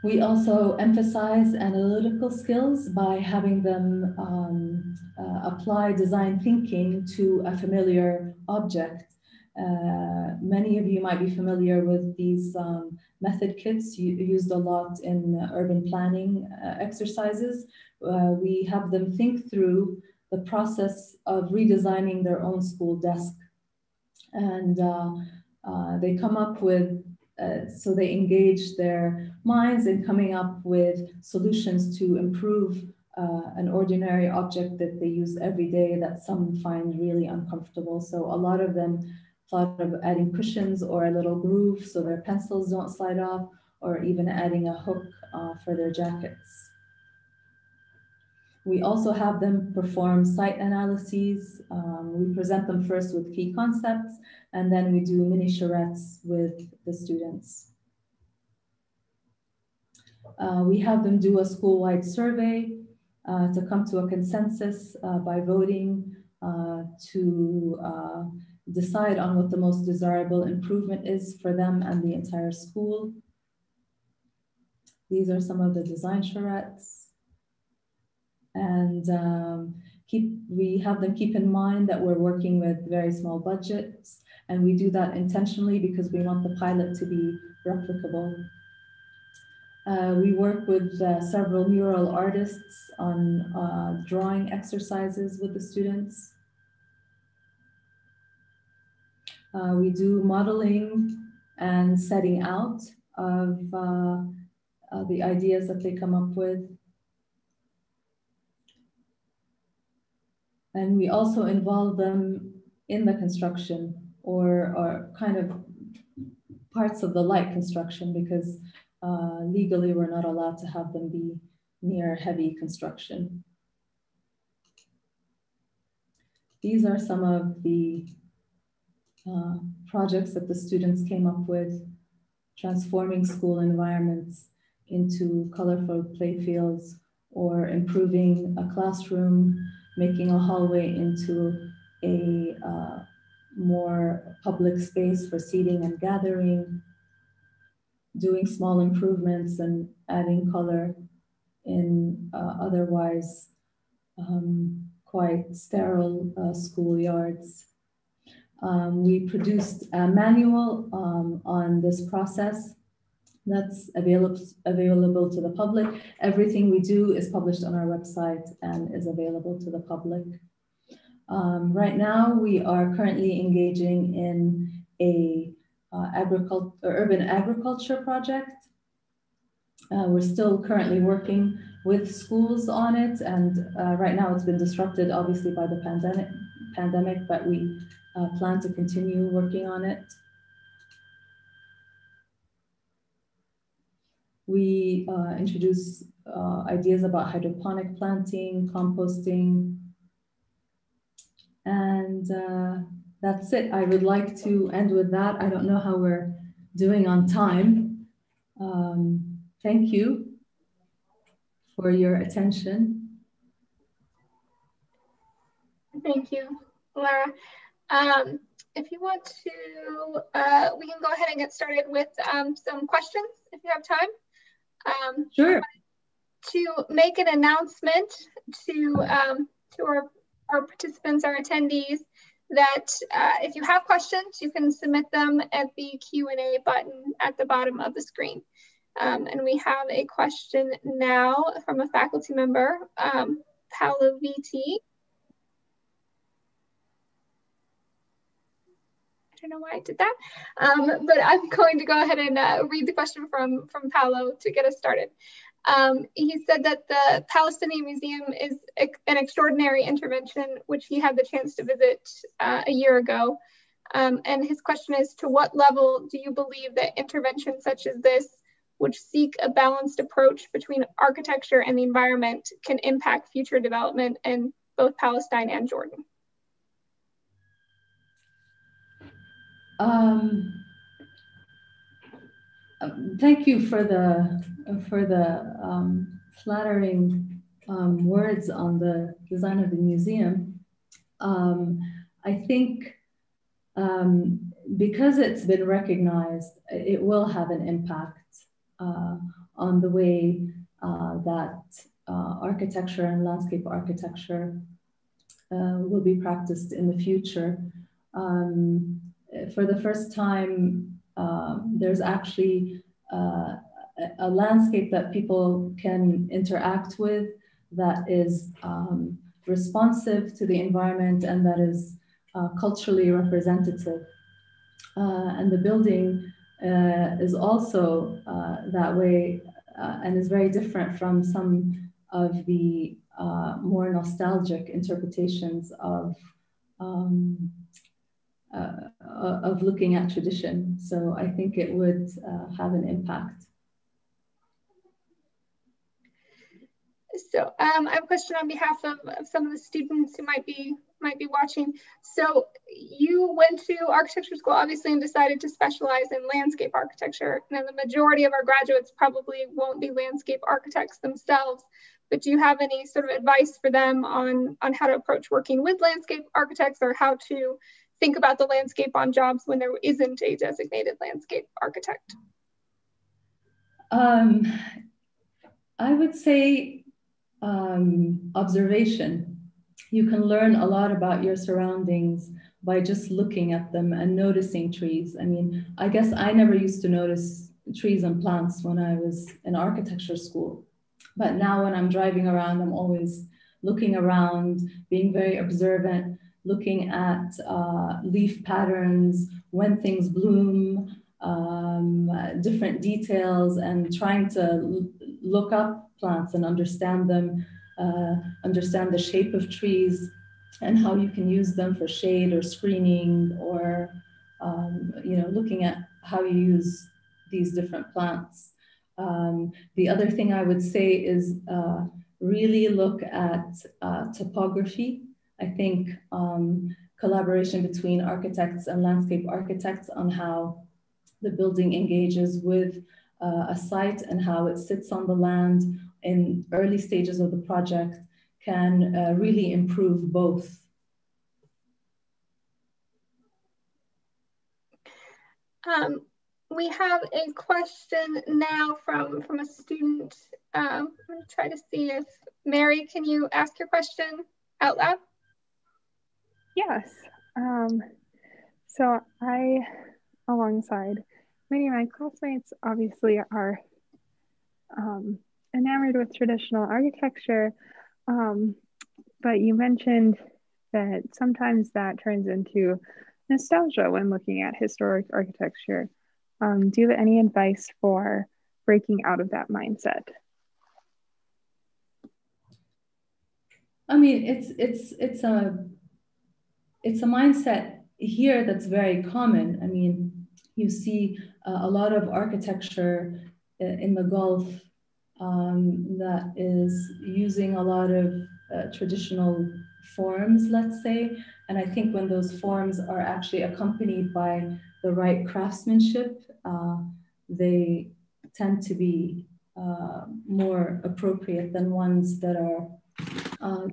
We also emphasize analytical skills by having them um, apply design thinking to a familiar object uh, many of you might be familiar with these um, method kits used a lot in uh, urban planning uh, exercises. Uh, we have them think through the process of redesigning their own school desk. And uh, uh, they come up with, so they engage their minds in coming up with solutions to improve an ordinary object that they use every day that some find really uncomfortable. So a lot of them thought of adding cushions or a little groove so their pencils don't slide off, or even adding a hook uh, for their jackets. We also have them perform site analyses. Um, we present them first with key concepts, and then we do mini charrettes with the students. Uh, we have them do a school-wide survey uh, to come to a consensus uh, by voting uh, to uh, decide on what the most desirable improvement is for them and the entire school. These are some of the design charrettes. And um, keep, we have them keep in mind that we're working with very small budgets and we do that intentionally because we want the pilot to be replicable. Uh, we work with uh, several mural artists on uh, drawing exercises with the students. Uh, we do modeling and setting out of uh, uh, the ideas that they come up with. And we also involve them in the construction or, or kind of parts of the light construction because uh, legally we're not allowed to have them be near heavy construction. These are some of the uh, projects that the students came up with, transforming school environments into colorful playfields or improving a classroom, making a hallway into a uh, more public space for seating and gathering, doing small improvements and adding color in uh, otherwise um, quite sterile uh, schoolyards. Um, we produced a manual um, on this process that's available, available to the public. Everything we do is published on our website and is available to the public. Um, right now, we are currently engaging in a uh, agriculture, urban agriculture project. Uh, we're still currently working with schools on it, and uh, right now it's been disrupted, obviously, by the pandemic. Pandemic, but we uh, plan to continue working on it. We uh, introduce uh, ideas about hydroponic planting, composting, and uh, that's it. I would like to end with that. I don't know how we're doing on time. Um, thank you for your attention. Thank you, Lara. Um, if you want to, uh, we can go ahead and get started with um, some questions if you have time. Um, sure. To make an announcement to um, to our, our participants, our attendees, that uh, if you have questions, you can submit them at the Q&A button at the bottom of the screen. Um, and we have a question now from a faculty member, um, Paolo Vitti. Don't know why I did that, um, but I'm going to go ahead and uh, read the question from, from Paolo to get us started. Um, he said that the Palestinian Museum is an extraordinary intervention, which he had the chance to visit uh, a year ago. Um, and his question is, to what level do you believe that interventions such as this, which seek a balanced approach between architecture and the environment, can impact future development in both Palestine and Jordan? Um, um, thank you for the for the um, flattering um, words on the design of the museum. Um, I think um, because it's been recognized, it will have an impact uh, on the way uh, that uh, architecture and landscape architecture uh, will be practiced in the future. Um, for the first time, um, there's actually uh, a landscape that people can interact with that is um, responsive to the environment and that is uh, culturally representative. Uh, and the building uh, is also uh, that way uh, and is very different from some of the more nostalgic interpretations of um, uh, of looking at tradition. So I think it would uh, have an impact. So um, I have a question on behalf of, of, some of the students who might be might be watching. So you went to architecture school, obviously, and decided to specialize in landscape architecture. Now the majority of our graduates probably won't be landscape architects themselves, but do you have any sort of advice for them on, on how to approach working with landscape architects or how to think about the landscape on jobs when there isn't a designated landscape architect? Um, I would say um, observation. You can learn a lot about your surroundings by just looking at them and noticing trees. I mean, I guess I never used to notice trees and plants when I was in architecture school. But now when I'm driving around, I'm always looking around, being very observant, looking at uh, leaf patterns, when things bloom, um, different details, and trying to look up plants and understand them, uh, understand the shape of trees and how you can use them for shade or screening or um, you know looking at how you use these different plants. Um, the other thing I would say is uh, really look at uh, topography I think um, collaboration between architects and landscape architects on how the building engages with uh, a site and how it sits on the land in early stages of the project can uh, really improve both. Um, we have a question now from, from a student. Um, I'm gonna try to see if, Mary, can you ask your question out loud? Yes. Um, so I, alongside many of my classmates, obviously are um, enamored with traditional architecture. Um, but you mentioned that sometimes that turns into nostalgia when looking at historic architecture. Um, do you have any advice for breaking out of that mindset? I mean, it's it's it's a it's a mindset here that's very common. I mean, you see uh, a lot of architecture in the Gulf um, that is using a lot of uh, traditional forms, let's say. And I think when those forms are actually accompanied by the right craftsmanship, uh, they tend to be uh, more appropriate than ones that are uh,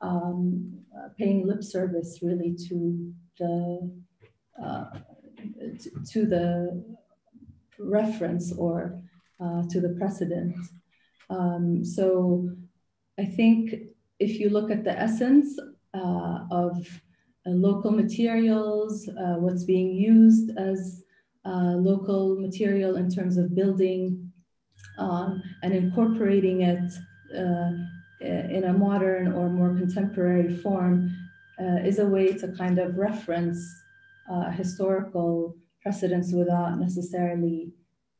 um, uh, paying lip service really to the uh, to, to, the reference or uh, to the precedent. Um, so I think if you look at the essence uh, of uh, local materials, uh, what's being used as local material in terms of building um, and incorporating it in a modern or more contemporary form is a way to kind of reference historical precedents without necessarily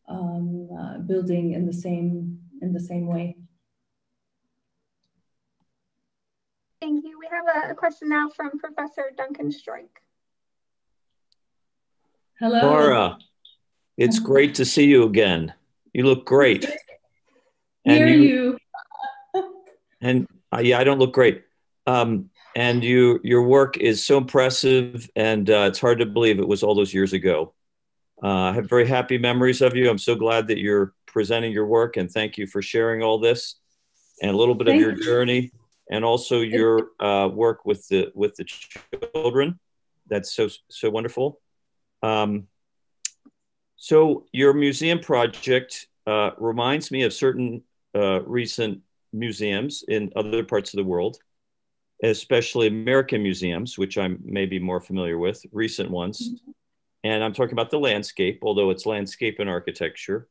um, uh, building in the same in the same way. Thank you. We have a, a question now from Professor Duncan Stroik. Hello. Laura, it's great to see you again. You look great. Hear and you. you and uh, yeah, I don't look great. Um, and you, your work is so impressive, and uh, it's hard to believe it was all those years ago. Uh, I have very happy memories of you. I'm so glad that you're presenting your work and thank you for sharing all this and a little bit thank of your you. journey and also your uh, work with the with the children. That's so so wonderful. Um, so your museum project uh, reminds me of certain uh, recent museums in other parts of the world, especially American museums, which I'm maybe more familiar with, recent ones. Mm -hmm and I'm talking about the landscape, although it's landscape and architecture.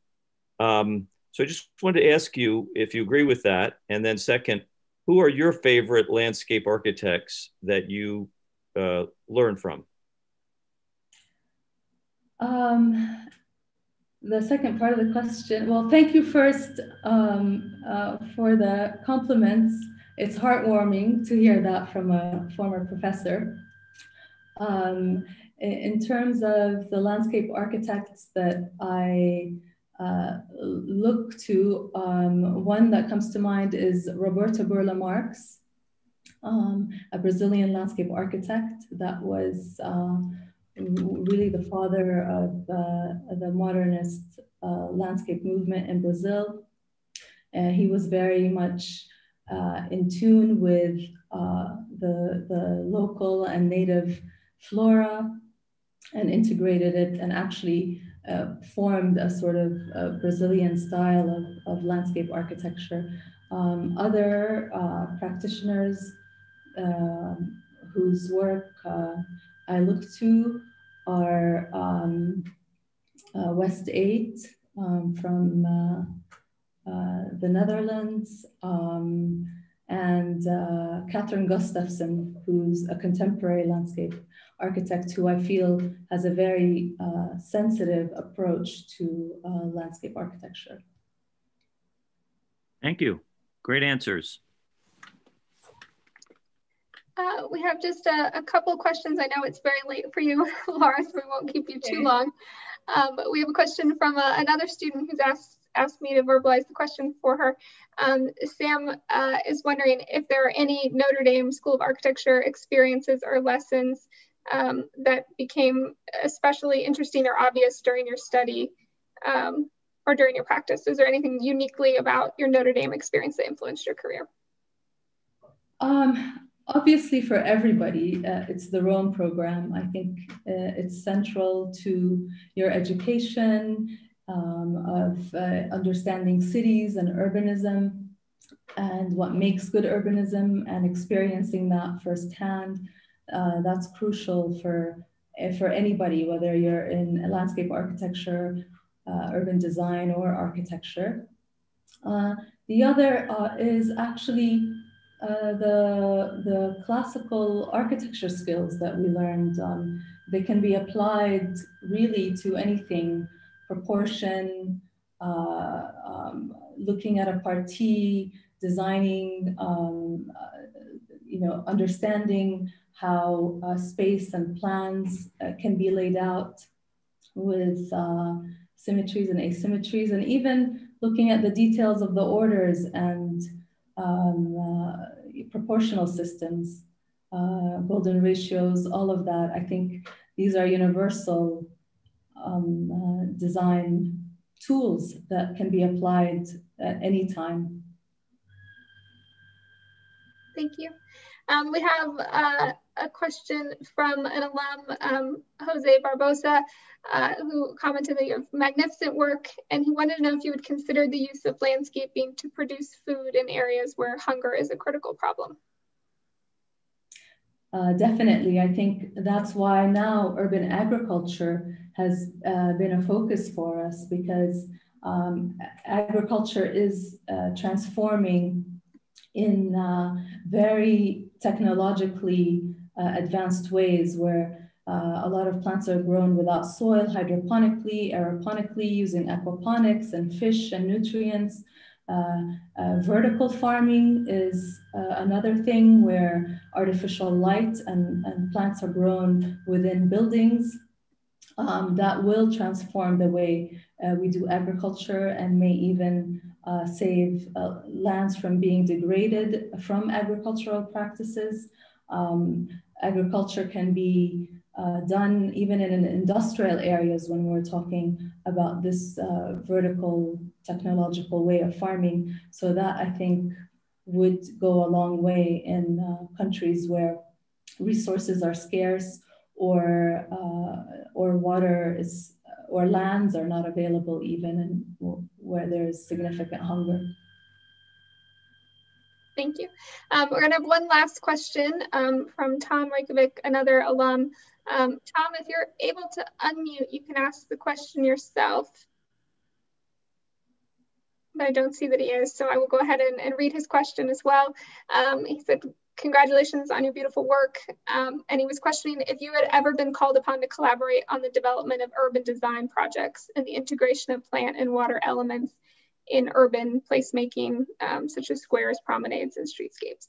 Um, so I just wanted to ask you if you agree with that. And then, second, who are your favorite landscape architects that you uh, learn from? Um, the second part of the question. Well, thank you first um, uh, for the compliments. It's heartwarming to hear that from a former professor. Um, in terms of the landscape architects that I uh, look to, um, one that comes to mind is Roberto Burle Marx, um, a Brazilian landscape architect that was uh, really the father of uh, the modernist uh, landscape movement in Brazil. He was very much uh, in tune with the, the local and native flora and integrated it and actually uh, formed a sort of Brazilian style of, of landscape architecture. Um, other uh, practitioners um, whose work I look to are um, uh, West 8 um, from the Netherlands um, and Kathryn Gustafson, who's a contemporary landscape architect who I feel has a very uh, sensitive approach to uh, landscape architecture. Thank you. Great answers. Uh, we have just a, a, couple of questions. I know it's very late for you, Laura, so we won't keep you too long. Um, but we have a question from uh, another student who's asked asked me to verbalize the question for her. Um, Sam uh, is wondering if there are any Notre Dame School of Architecture experiences or lessons um, that became especially interesting or obvious during your study um, or during your practice? Is there anything uniquely about your Notre Dame experience that influenced your career? Um, obviously, for everybody, uh, it's the Rome program. I think uh, it's central to your education um, of uh, understanding cities and urbanism and what makes good urbanism and experiencing that firsthand uh, that's crucial for eh, for anybody, whether you're in landscape architecture, uh, urban design, or architecture. Uh, the other is actually uh, the, the classical architecture skills that we learned. Um, they can be applied really to anything, proportion, uh, um, looking at a partie, designing, um, you know, understanding how uh, space and plans uh, can be laid out with uh, symmetries and asymmetries, and even looking at the details of the orders and um, uh, proportional systems, uh, golden ratios, all of that. I think these are universal um, uh, design tools that can be applied at any time. Thank you. Um, we have uh, a question from an alum, um, Jose Barbosa, uh, who commented that you have magnificent work, and he wanted to know if you would consider the use of landscaping to produce food in areas where hunger is a critical problem. Uh, definitely. I think that's why now urban agriculture has uh, been a focus for us because um, agriculture is uh, transforming in uh, very technologically uh, advanced ways where uh, a lot of plants are grown without soil, hydroponically, aeroponically, using aquaponics and fish and nutrients. Uh, uh, vertical farming is uh, another thing where artificial light and, and plants are grown within buildings. Um, that will transform the way we do agriculture and may even uh, save uh, lands from being degraded from agricultural practices. Um, agriculture can be uh, done even in industrial areas when we're talking about this uh, vertical technological way of farming. So that I think would go a long way in uh, countries where resources are scarce or, uh, or water is or lands are not available even and where there's significant hunger. Thank you. Um, we're going to have one last question um, from Tom Rajkovich, another alum. Um, Tom, if you're able to unmute, you can ask the question yourself. But I don't see that he is, so I will go ahead and, and read his question as well. Um, he said, congratulations on your beautiful work. Um, and he was questioning if you had ever been called upon to collaborate on the development of urban design projects and the integration of plant and water elements in urban placemaking, um, such as squares, promenades, and streetscapes.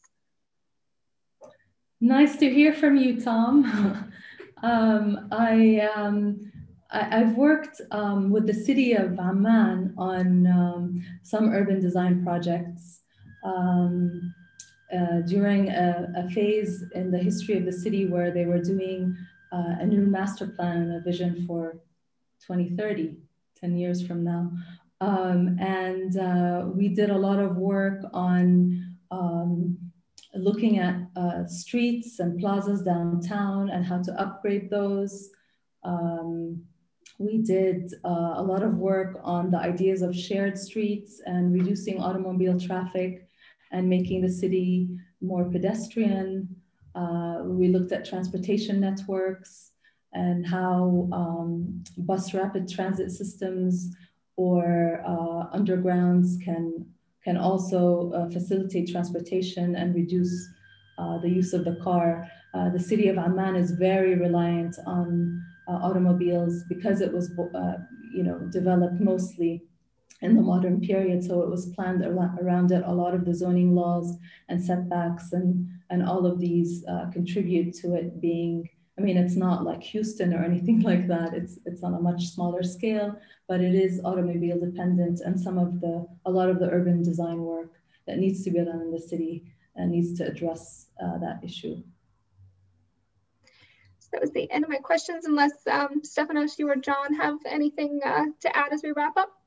Nice to hear from you, Tom. um, I, um, I, have worked um, with the city of Amman on um, some urban design projects. Um, uh, during a, a, phase in the history of the city where they were doing uh, a new master plan and a vision for 2030, 10 years from now. Um, and uh, we did a lot of work on um, looking at uh, streets and plazas downtown and how to upgrade those. Um, we did uh, a lot of work on the ideas of shared streets and reducing automobile traffic and making the city more pedestrian. Uh, we looked at transportation networks and how um, bus rapid transit systems or uh, undergrounds can, can also uh, facilitate transportation and reduce uh, the use of the car. Uh, the city of Amman is very reliant on uh, automobiles because it was you know, developed mostly in the modern period. So it was planned around it. A lot of the zoning laws and setbacks and, and all of these uh, contribute to it being, I mean, it's not like Houston or anything like that. It's, it's on a much smaller scale, but it is automobile dependent and some of the, a lot of the urban design work that needs to be done in the city and needs to address uh, that issue. So that was the end of my questions, unless um, Stefanos, you or John have anything uh, to add as we wrap up.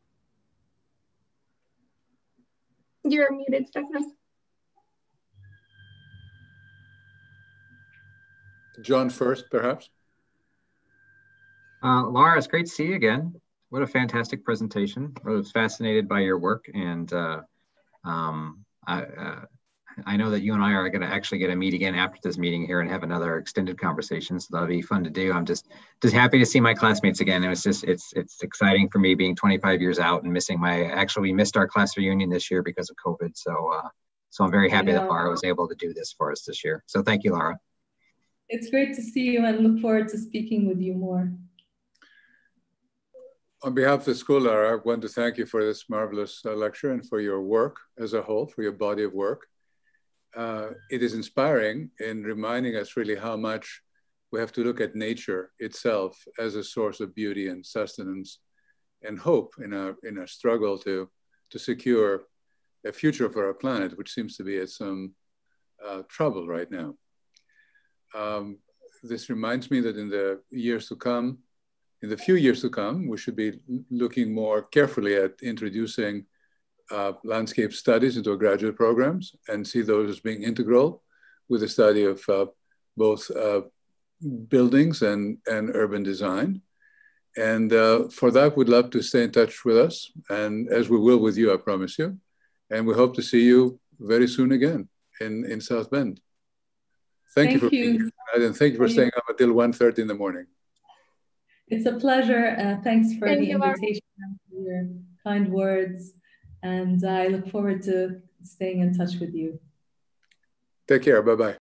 You're muted, Stefanos. John first, perhaps. Uh, Laura, it's great to see you again. What a fantastic presentation. I was fascinated by your work and uh, um, I, uh, I know that you and I are going to actually get to meet again after this meeting here and have another extended conversation. So that'll be fun to do. I'm just just happy to see my classmates again. It was just it's it's exciting for me being 25 years out and missing my actually we missed our class reunion this year because of COVID. So uh, so I'm very happy that Laura was able to do this for us this year. So thank you, Laura. It's great to see you and look forward to speaking with you more. On behalf of the school, Laura, I want to thank you for this marvelous uh, lecture and for your work as a whole, for your body of work uh, it is inspiring in reminding us really how much we have to look at nature itself as a source of beauty and sustenance and hope in our in our struggle to to secure a future for our planet, which seems to be at some uh, trouble right now. Um, this reminds me that in the years to come, in the few years to come, we should be looking more carefully at introducing uh, landscape studies into our graduate programs and see those as being integral with the study of uh, both uh, buildings and, and urban design. And uh, for that, we'd love to stay in touch with us, and as we will with you, I promise you. And we hope to see you very soon again in, in South Bend. Thank, thank you for you. being here, and thank you for staying up until 1.30 in the morning. It's a pleasure. Uh, thanks for thank the invitation and for your kind words. And I look forward to staying in touch with you. Take care. Bye-bye.